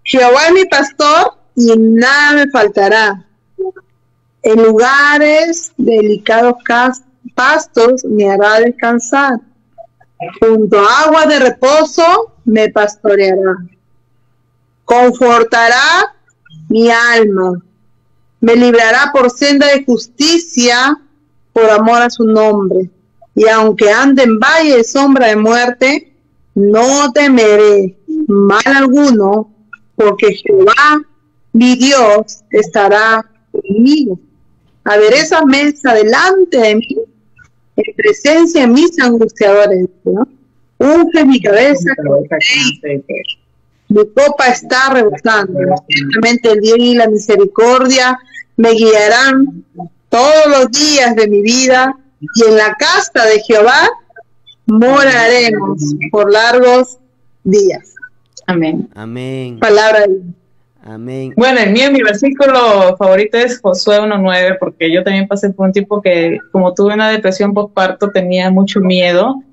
Jehová es mi pastor y nada me faltará. En lugares delicados pastos me hará descansar junto a agua de reposo me pastoreará. Confortará mi alma. Me librará por senda de justicia por amor a su nombre. Y aunque ande en valle de sombra de muerte, no temeré mal alguno, porque Jehová, mi Dios, estará conmigo. A ver esa mesa delante de mí en presencia de mis angustiadores, ¿no? Unge mi cabeza mi copa está rebosando. Ciertamente el bien y la misericordia me guiarán todos los días de mi vida y en la casa de Jehová moraremos por largos días. Amén.
Amén.
Palabra de
Amén.
Bueno, el mío, mi versículo favorito es Josué 1.9, porque yo también pasé por un tiempo que, como tuve una depresión postparto, tenía mucho miedo.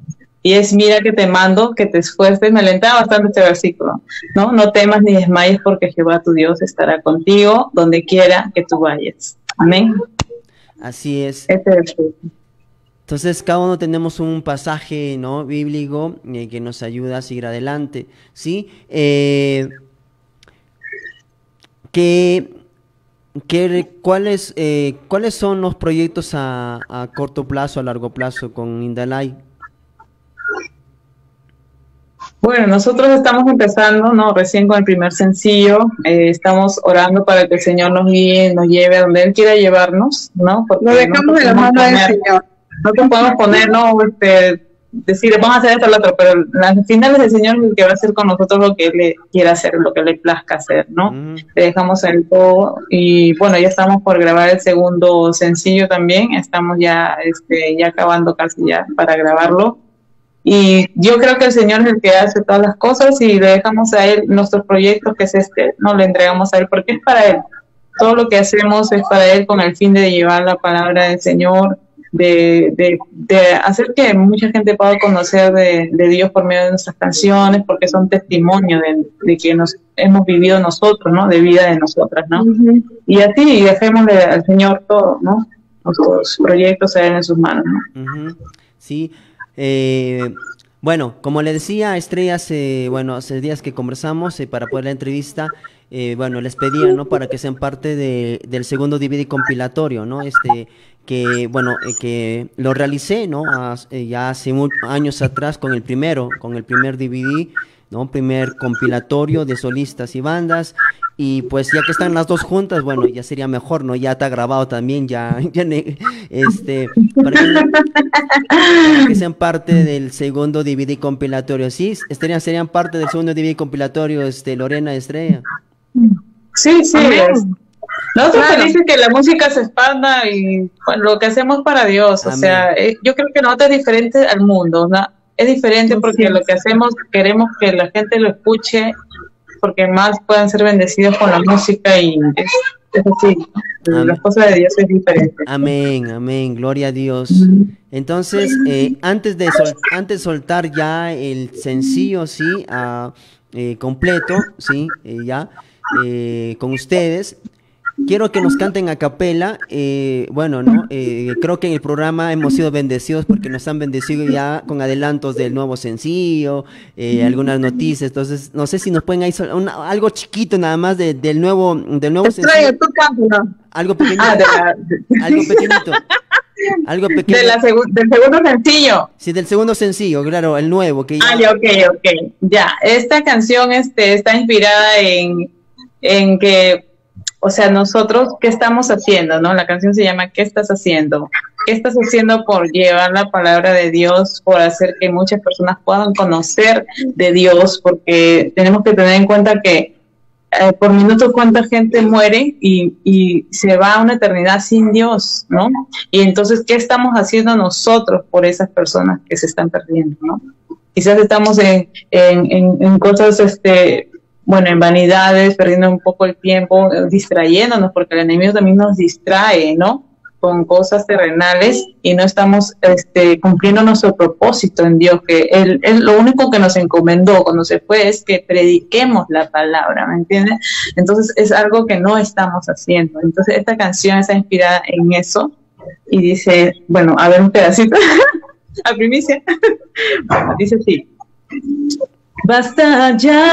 Y es, mira que te mando, que te esfuerces. Me alentaba bastante este versículo, ¿no? No temas ni desmayes, porque Jehová tu Dios estará contigo donde quiera que tú vayas. Amén.
Así es.
Este
Entonces, cada uno tenemos un pasaje, ¿no? Bíblico eh, que nos ayuda a seguir adelante, ¿sí? Eh, cuáles, eh, ¿Cuáles son los proyectos a, corto plazo, a largo plazo con Indalay?
Bueno, nosotros estamos empezando, ¿no? Recién con el primer sencillo. Eh, estamos orando para que el Señor nos guíe, nos lleve a donde Él quiera llevarnos, ¿no?
Porque Lo dejamos en la mano del Señor.
No te podemos poner, ¿no? Este, decir, vamos a hacer esto o lo otro, pero al final es el Señor el que va a hacer con nosotros lo que Él le quiera hacer, lo que le plazca hacer, ¿no? Le dejamos el todo y bueno, ya estamos por grabar el segundo sencillo también, estamos ya, este, ya acabando casi ya para grabarlo. Y yo creo que el Señor es el que hace todas las cosas y le dejamos a Él nuestros proyectos, que es este, no le entregamos a Él, porque es para Él. Todo lo que hacemos es para Él con el fin de llevar la palabra del Señor, de, de, hacer que mucha gente pueda conocer de, Dios por medio de nuestras canciones, porque son testimonio de, que nos hemos vivido nosotros, ¿no? De vida de nosotras, ¿no? Y así dejémosle al Señor todo, ¿no? Nuestros proyectos en sus manos, ¿no?
Sí. Eh, bueno, como le decía, Estrellas, eh, bueno, hace días que conversamos eh, para poder la entrevista, bueno, les pedía, ¿no? Para que sean parte de, del segundo DVD compilatorio, ¿no? Este, que bueno eh, que lo realicé no eh, ya hace años atrás con el primero con el primer DVD no primer compilatorio de solistas y bandas y pues ya que están las dos juntas bueno ya sería mejor no ya está grabado también ya, este para que, sean parte del segundo DVD compilatorio sí estarían serían parte del segundo DVD compilatorio este Lorena Estrella
sí sí nosotros claro. felices que la música se expanda y lo que hacemos para Dios. O sea, eh, yo creo que nosotros es diferente al mundo, ¿no? Es diferente porque lo que hacemos queremos que la gente lo escuche porque más puedan ser bendecidos con la música y es, así. Las cosas de Dios es diferente.
Amén, amén, gloria a Dios. Entonces, eh, antes, de antes soltar ya el sencillo, sí, uh, completo, sí, ya, con ustedes, quiero que nos canten a capela. Eh, bueno, ¿no? Eh, creo que en el programa hemos sido bendecidos porque nos han bendecido ya con adelantos del nuevo sencillo, eh, algunas noticias. Entonces, no sé si nos pueden ahí una- algo chiquito nada más de- del nuevo, del nuevo sencillo.
tú cántalo.
Algo pequeñito.
Ah, la-
Algo pequeñito. Algo pequeño.
de la segu- del segundo sencillo.
Sí, del segundo sencillo, claro, el nuevo. Que ya-
Ah, ya, ok, ok. Ya, esta canción este, está inspirada en, en que, o sea, nosotros, ¿qué estamos haciendo? ¿no? La canción se llama ¿Qué estás haciendo? ¿Qué estás haciendo por llevar la palabra de Dios, por hacer que muchas personas puedan conocer de Dios? Porque tenemos que tener en cuenta que eh, por minuto cuánta gente muere y, se va a una eternidad sin Dios, ¿no? Y entonces, ¿qué estamos haciendo nosotros por esas personas que se están perdiendo, ¿no? Quizás estamos en, en cosas, este, bueno, en vanidades, perdiendo un poco el tiempo, eh, distrayéndonos, porque el enemigo también nos distrae, ¿no? Con cosas terrenales y no estamos este, cumpliendo nuestro propósito en Dios, que él, él lo único que nos encomendó cuando se fue es que prediquemos la palabra, ¿me entiendes? Entonces es algo que no estamos haciendo. Entonces esta canción está inspirada en eso y dice, bueno, a ver un pedacito, a primicia. Bueno, dice así. Basta ya,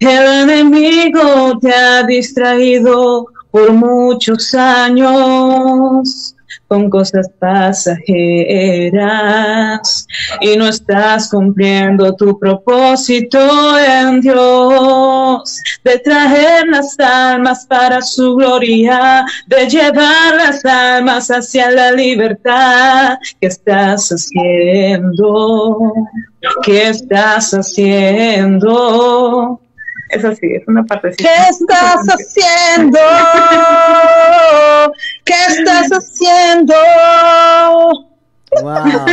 el enemigo te ha distraído por muchos años con cosas pasajeras y no estás cumpliendo tu propósito en Dios de traer las almas para su gloria, de llevar las almas hacia la libertad. ¿Qué estás haciendo? ¿Qué estás haciendo? Es así, es una parte
¿Qué estás haciendo? ¿Qué estás haciendo?
Wow.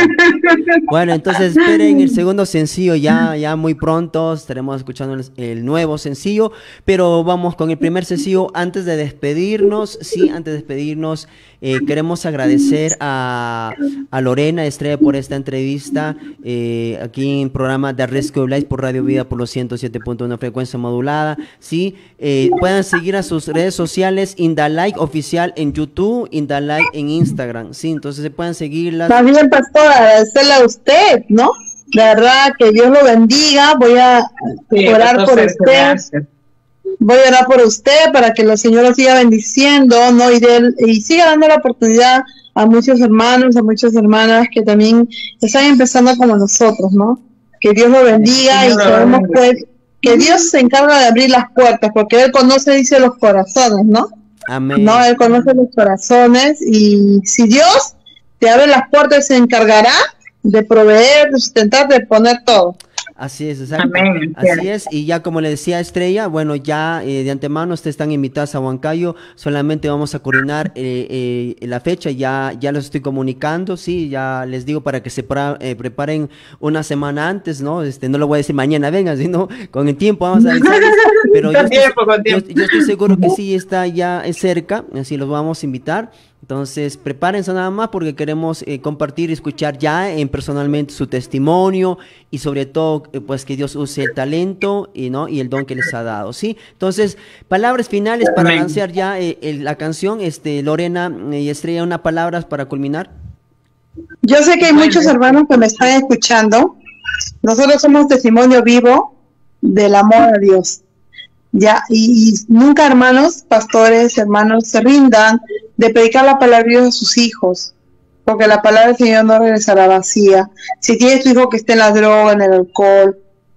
Bueno, entonces esperen el segundo sencillo ya, ya muy pronto estaremos escuchando el, nuevo sencillo, pero vamos con el primer sencillo antes de despedirnos. Sí, antes de despedirnos eh, queremos agradecer a, Lorena Estrella por esta entrevista eh, aquí en programa de Rescue Live por Radio Vida por los 107.1 frecuencia modulada. Sí, eh, puedan seguir a sus redes sociales Indalike oficial en YouTube, Indalike en Instagram. Sí, entonces se pueden seguirlas.
Más bien, pastor, agradecerle a usted, ¿no? La verdad, que Dios lo bendiga. Voy a
Sí,
orar por usted.
gracias.
Voy a orar por usted para que el Señor lo siga bendiciendo, ¿no? Y, del- y siga dando la oportunidad a muchos hermanos, a muchas hermanas que también están empezando como nosotros, ¿no? Que Dios lo bendiga y
Señor,
sabemos pues que Dios se encarga de abrir las puertas, porque Él conoce, dice, los corazones, ¿no?
Amén.
No, Él conoce los corazones y si Dios te abre las puertas, se encargará de proveer, de sustentar, de poner todo.
Así es, exacto.
Amén.
Así es, y ya como le decía Estrella, bueno, ya eh, de antemano ustedes están invitados a Huancayo, solamente vamos a coordinar eh, eh, la fecha, ya, ya los estoy comunicando, sí, ya les digo para que se pra- eh, preparen una semana antes, ¿no? Este, no lo voy a decir mañana, vengan, sino con el tiempo vamos a avisarles, pero yo
Con
estoy,
tiempo, con
yo-
tiempo.
yo estoy seguro que sí está ya es cerca, así los vamos a invitar. Entonces, prepárense nada más porque queremos eh, compartir y escuchar ya en personalmente su testimonio y sobre todo, eh, pues que Dios use el talento y no y el don que les ha dado, ¿sí? Entonces, palabras finales para
Amén.
lanzar ya eh, el- la canción, este Lorena eh, y Estrella, unas palabras para culminar.
Yo sé que hay muchos hermanos que me están escuchando. Nosotros somos testimonio vivo del amor a Dios. Ya, y, y nunca, hermanos, pastores, hermanos, se rindan de predicar la palabra de Dios a sus hijos, porque la palabra del Señor no regresará vacía. Si tienes tu hijo que esté en la droga, en el alcohol,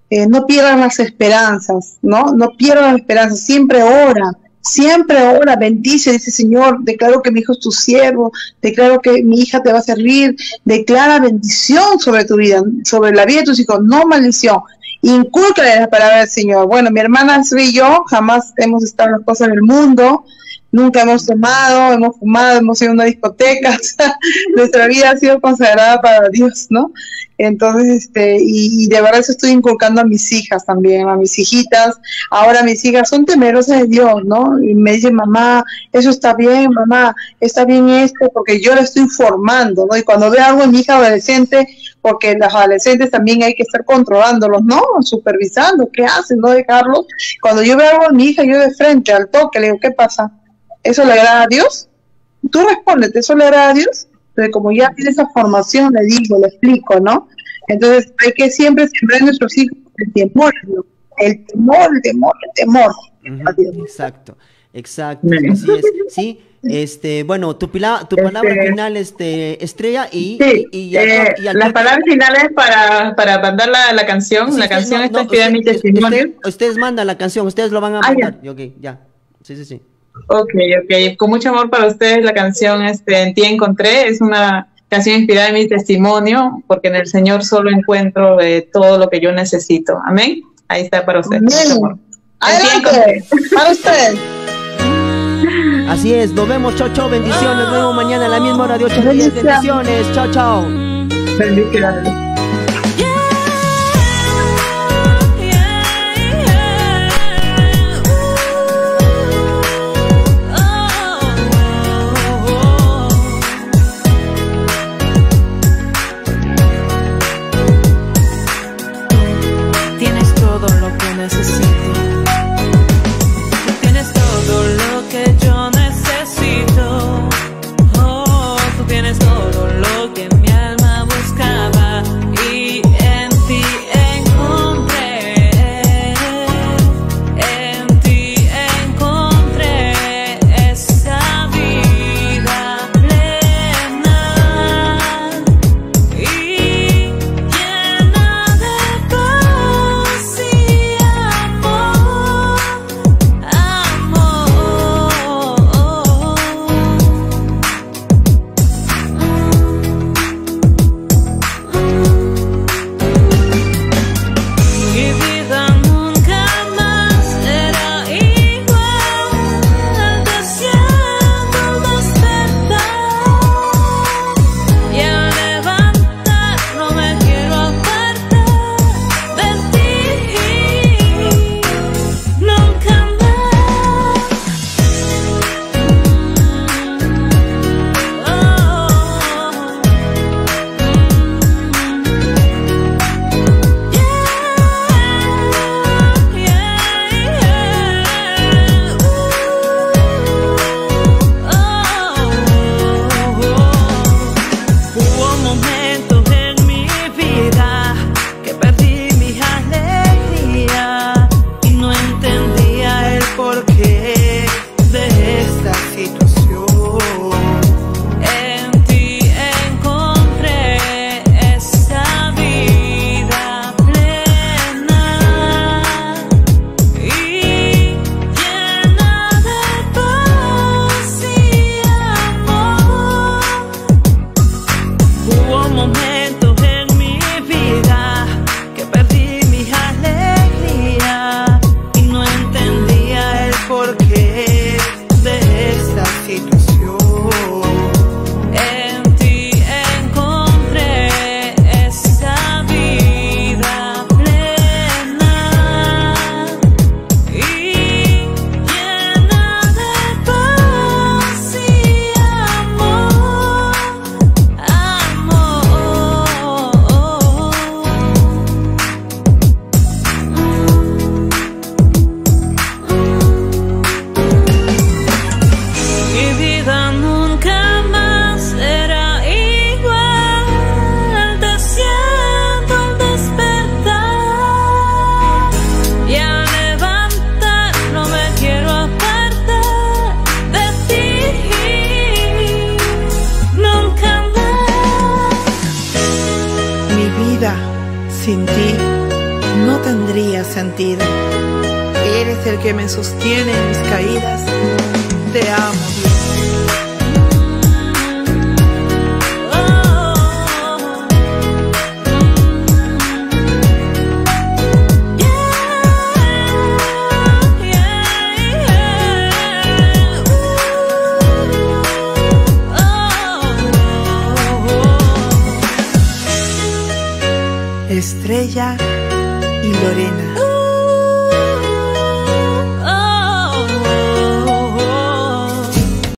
eh, no pierdas las esperanzas, ¿no? No pierdas las esperanzas, siempre ora, siempre ora, bendice, dice Señor, declaro que mi hijo es tu siervo, declaro que mi hija te va a servir, declara bendición sobre tu vida, sobre la vida de tus hijos, no maldición. Incúlcale la palabra del Señor. Bueno, mi hermana Sri yo jamás hemos estado en las cosas del mundo, nunca hemos tomado, hemos fumado, hemos ido a una discoteca, o sea, nuestra vida ha sido consagrada para Dios, ¿no? Entonces, este, y, y de verdad eso estoy inculcando a mis hijas también, a mis hijitas. Ahora mis hijas son temerosas de Dios, ¿no? Y me dicen, mamá, eso está bien, mamá, está bien esto, porque yo la estoy formando, ¿no? Y cuando veo algo en mi hija adolescente, porque los adolescentes también hay que estar controlándolos, ¿no? Supervisando, ¿qué hacen? No dejarlos. Cuando yo veo a mi hija, yo de frente, al toque, le digo, ¿qué pasa? ¿Eso le agrada a Dios? Tú respondes, ¿eso le agrada a Dios? Entonces, como ya tiene esa formación, le digo, le explico, ¿no? Entonces, hay que siempre sembrar en nuestros hijos el temor, ¿no? el temor, el temor, el temor.
Exacto, exacto, así es. Sí, este, bueno, tu, pila- tu palabra
Este-
final, este, Estrella, y,
Sí,
y, y
eh,
y
las palabras finales para, para mandar la, la canción.
Sí,
la canción
no-
está
no,
mi testimonio.
usted- ustedes mandan la canción, ustedes lo van a
Ah, ya.
mandar. Ya. Sí, sí, sí.
Ok, ok. Con mucho amor para ustedes, la canción este, En ti encontré es una canción inspirada en mi testimonio, porque en el Señor solo encuentro eh, todo lo que yo necesito. Amén. Ahí está para ustedes. Mucho amor.
Adelante, para usted.
Así es, nos vemos, chao, chao, bendiciones. Nos vemos mañana a la misma hora de 8 a 10. Bendiciones, chao, chao.
Bendiciones.